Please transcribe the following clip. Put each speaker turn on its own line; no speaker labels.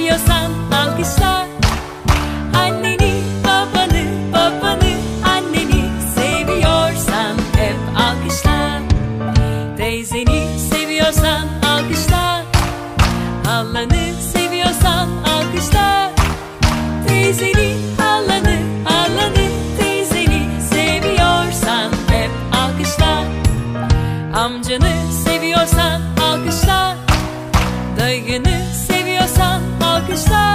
seviyorsan alkışla Anneni babanı babanı anneni seviyorsan hep alkışla Teyzeni seviyorsan alkışla Hallanı seviyorsan alkışla Teyzeni hallanı hallanı teyzeni seviyorsan hep alkışla Amcanı seviyorsan alkışla Dayını seviyorsan que